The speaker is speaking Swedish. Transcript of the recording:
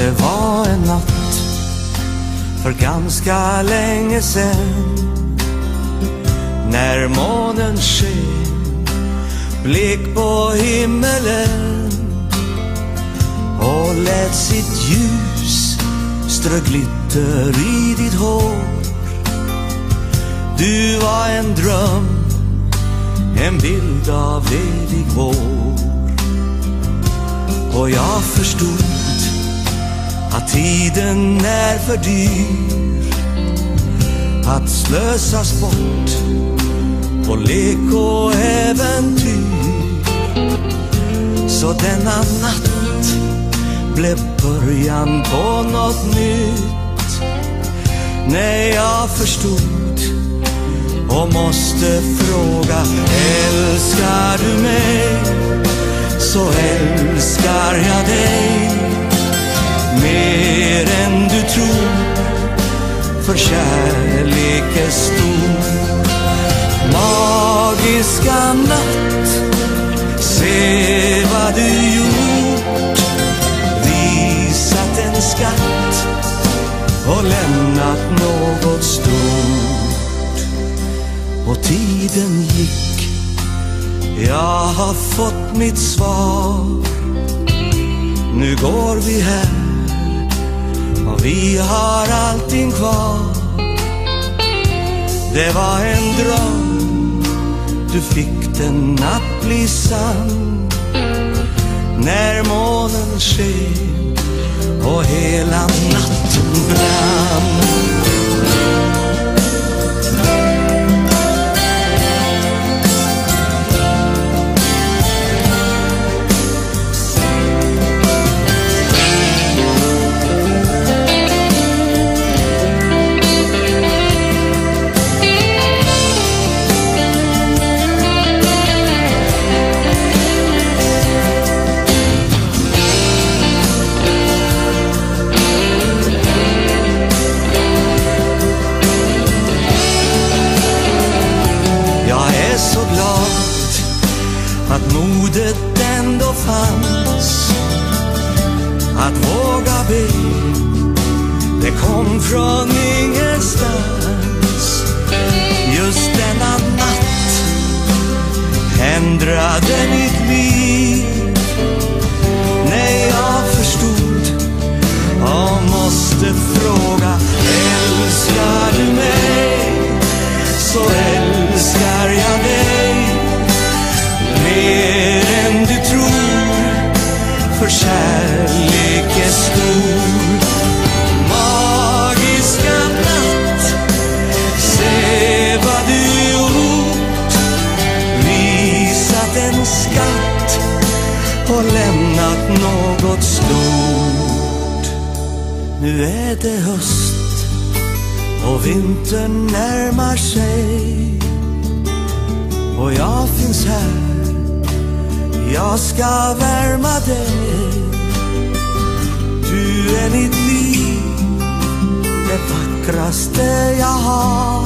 Det var en natt för ganska länge sen När månen sken blek på himmelen och lät sitt ljus strö glitter i ditt hår. Du var en dröm, en bild av evig vår. Och jag förstod tiden är för dyr Att slösas bort på lek och äventyr. Så denna natt blev början på något nytt. När jag förstod och måste fråga Älskar du mig? Så älskar jag dig. Stor. Magiska natt Se vad du gjort. Visat en skatt och lämnat något stort. Och tiden gick. Jag har fått mitt svar. Nu går vi här. Och vi har allting kvar. Det var en dröm. Du fick den att bli sann. När månen sken och hela natten brann. Att modet ändå fanns. Att våga be, det kom från ingenstans. Just denna natt ändrade mitt liv. När jag förstod och måste fråga Nu är det höst och vintern närmar sig. Och jag finns här, jag ska värma dig. Du är mitt liv, det vackraste jag har.